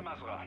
Al-Masra. Was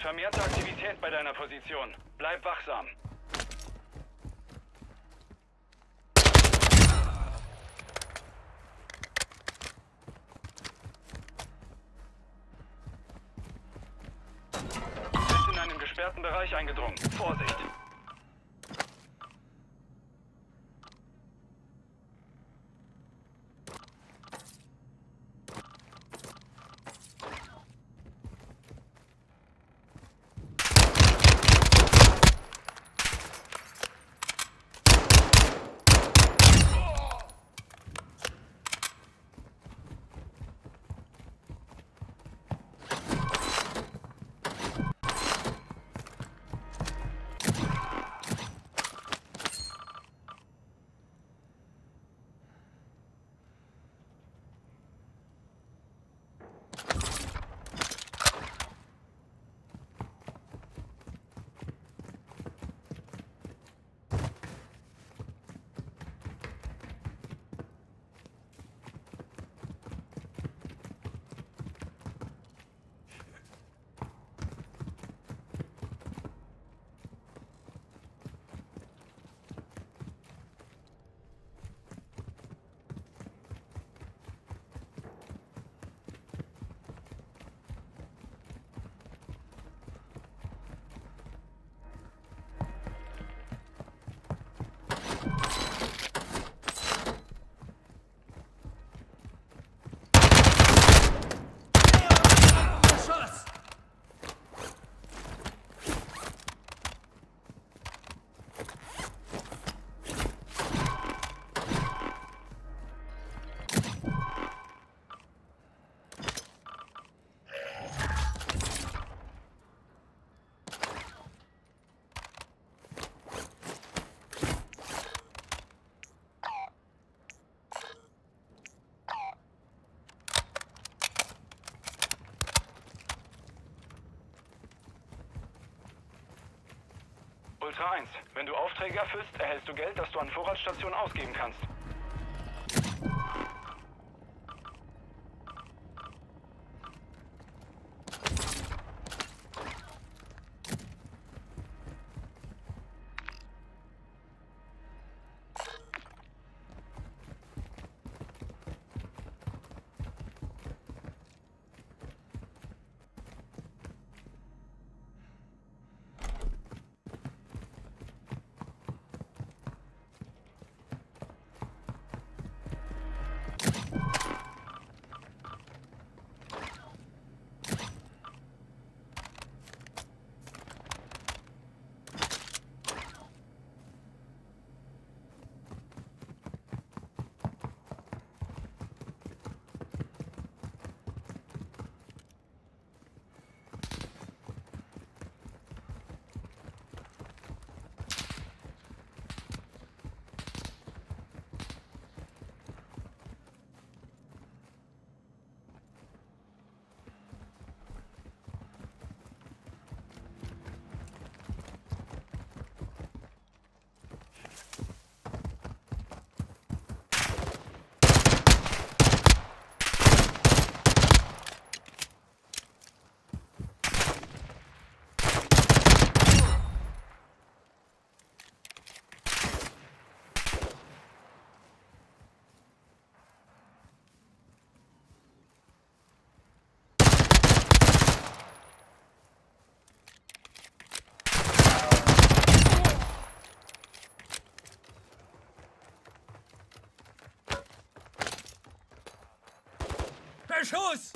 vermehrte Aktivität bei deiner Position. Bleib wachsam. Bist in einen gesperrten Bereich eingedrungen. Vorsicht! Ultra 1, wenn du Aufträge erfüllst, erhältst du Geld, das du an Vorratsstationen ausgeben kannst. Beschuss!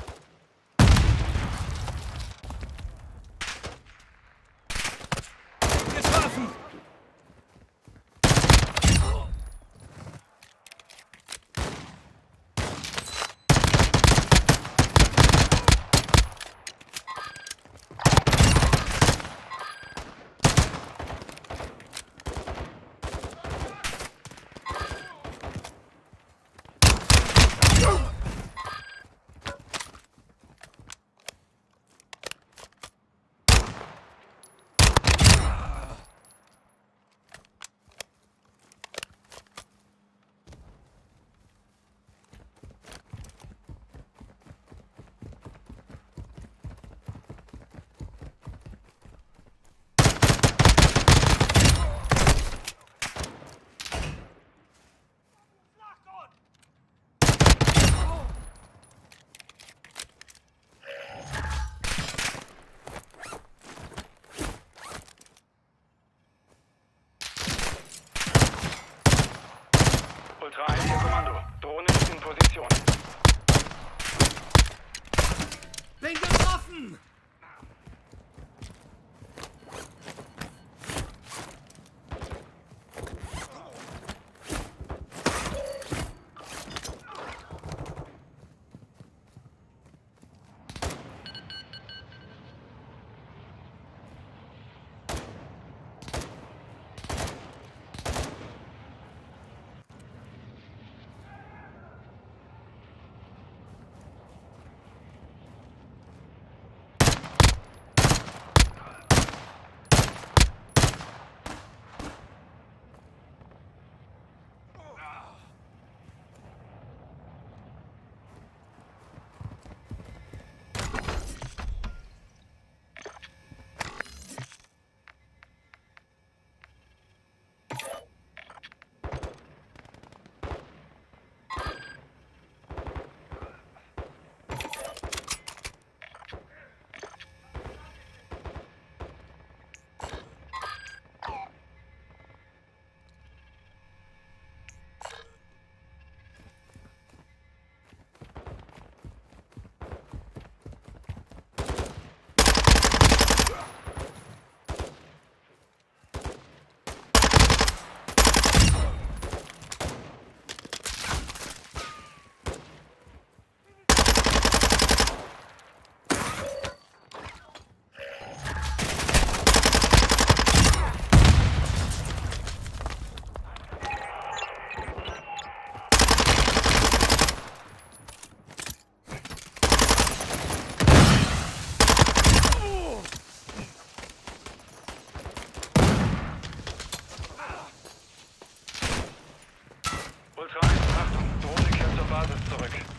Zurück.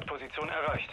Drohne hat Position erreicht.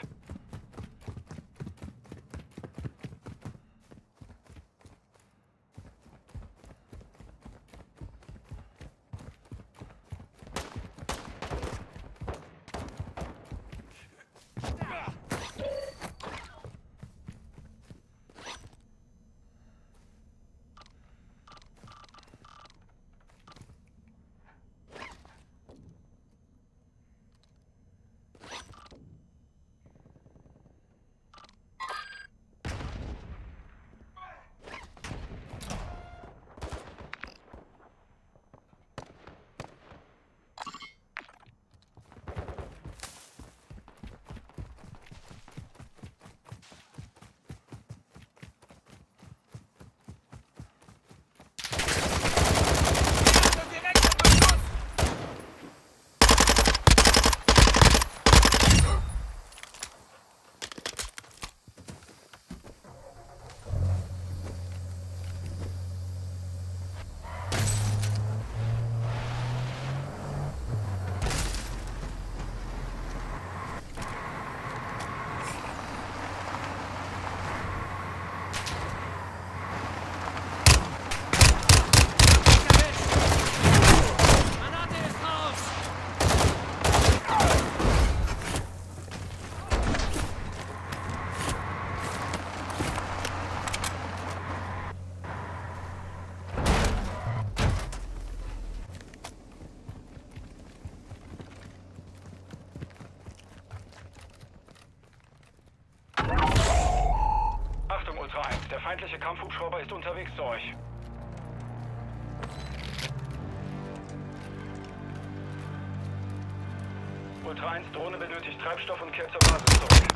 Ist unterwegs zu euch. Ultra 1, Drohne benötigt Treibstoff und kehrt zur Basis zurück.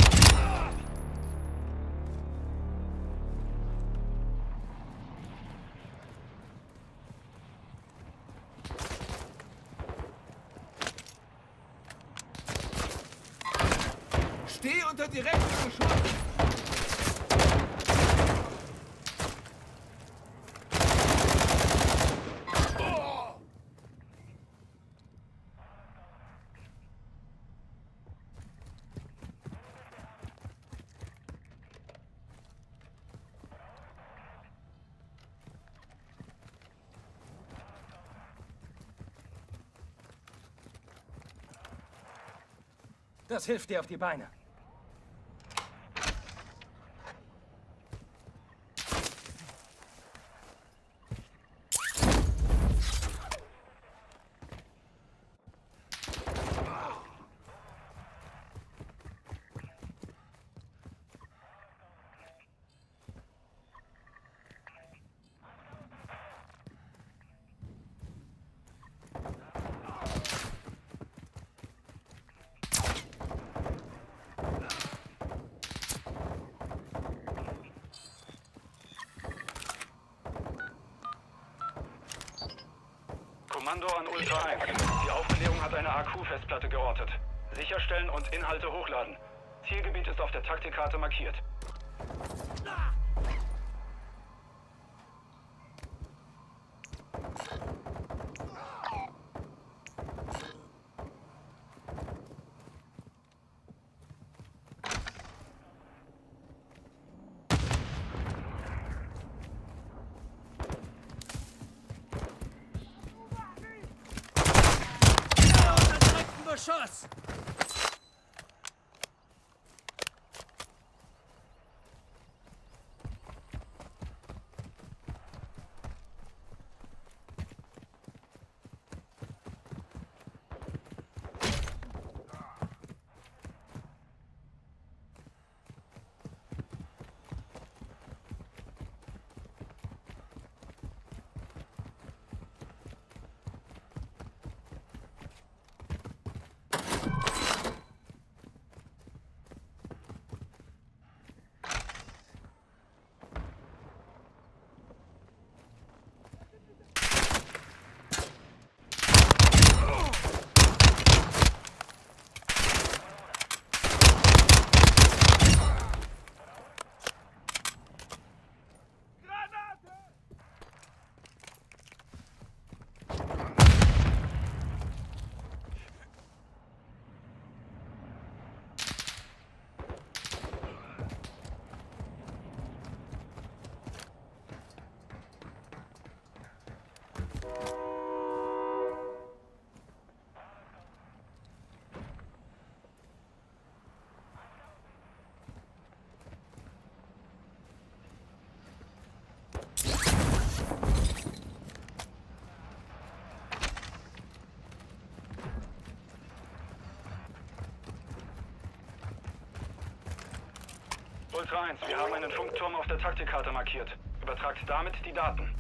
Steh unter direktem Beschuss! Das hilft dir auf die Beine. Kommando an Ultra 1. Die Aufklärung hat eine AQ-Festplatte geortet. Sicherstellen und Inhalte hochladen. Zielgebiet ist auf der Taktikkarte markiert. Ultra 1, wir haben einen Funkturm auf der Taktikkarte markiert. Übertragt damit die Daten.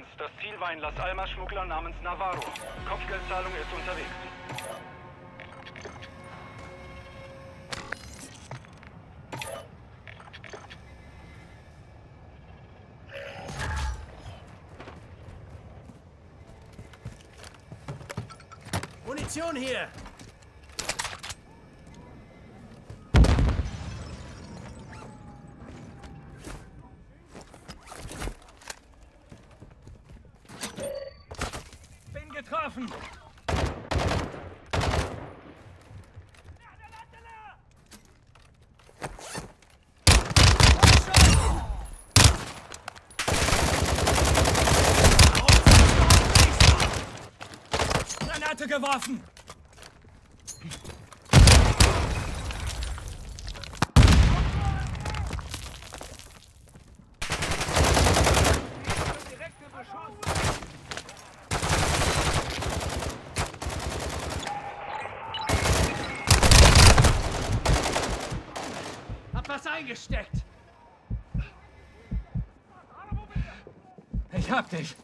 1, das Ziel war ein Las Almas-Schmuggler namens Navarro. Kopfgeldzahlung ist unterwegs. Munition hier! geworfen! Geworfen! Hab was eingesteckt. Ich hab dich!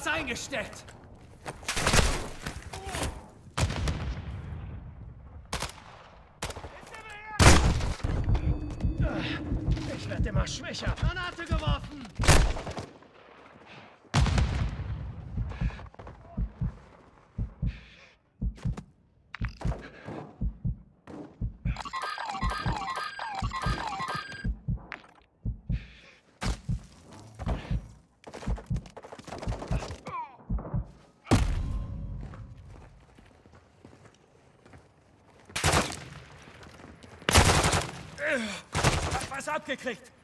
Was eingesteckt. Ich werde immer schwächer. Granate geworfen. Hab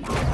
you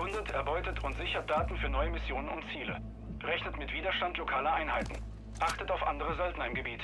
Erkundet, erbeutet und sichert Daten für neue Missionen und Ziele. Rechnet mit Widerstand lokaler Einheiten. Achtet auf andere Söldner im Gebiet.